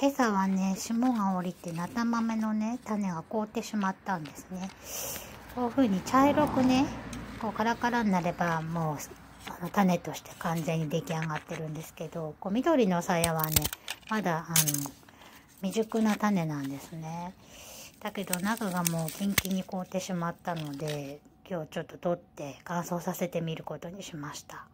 今朝はね、霜が降りて、なた豆のね、種が凍ってしまったんですね。こういうふうに茶色くね、こうカラカラになれば、もう、あの種として完全に出来上がってるんですけど、こう緑のさやはね、まだ、あの、未熟な種なんですね。だけど中がもうキンキンに凍ってしまったので、今日ちょっと取って乾燥させてみることにしました。